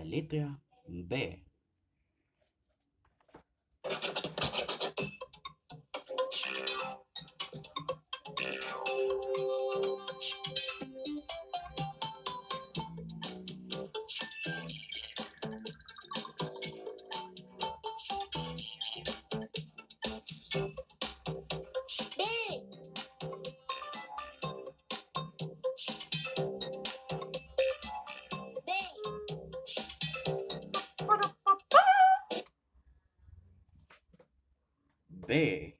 La letra B. B.